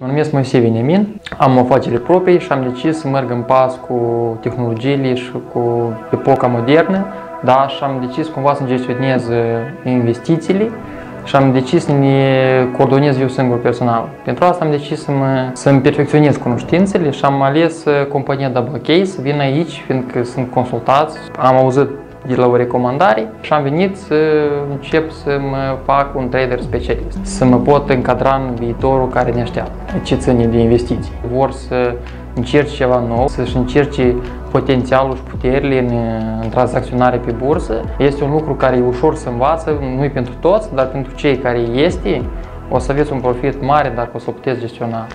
Mă numesc Moise Veniamin, am o afacere proprie și am decis să merg în pas cu tehnologiile și cu epoca modernă, da, și am decis cumva să gestionez investițiile și am decis să ne coordonez eu singur personal. Pentru asta am decis să mă, să-mi perfecționez cunoștințele și am ales compania Double Case, vin aici fiindcă sunt consultați, am auzit de la o recomandare și am venit să încep să mă fac un trader specialist, să mă pot încadra în viitorul care ne așteaptă, ce ține de investiții. Vor să încerci ceva nou, să-și încerce potențialul și puterile în, în tranzacționare pe bursă. Este un lucru care e ușor să învață, nu e pentru toți, dar pentru cei care este, o să aveți un profit mare dacă o să o puteți gestiona.